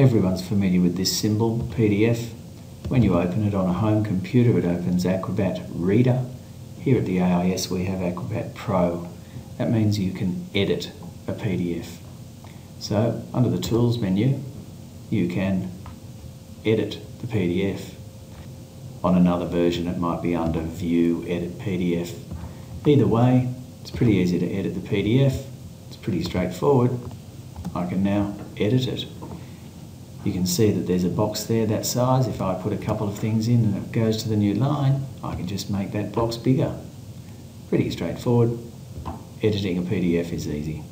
Everyone's familiar with this symbol, PDF. When you open it on a home computer, it opens Acrobat Reader. Here at the AIS, we have Acrobat Pro. That means you can edit a PDF. So, under the Tools menu, you can edit the PDF. On another version, it might be under View, Edit PDF. Either way, it's pretty easy to edit the PDF. It's pretty straightforward. I can now edit it. You can see that there's a box there that size. If I put a couple of things in and it goes to the new line, I can just make that box bigger. Pretty straightforward. Editing a PDF is easy.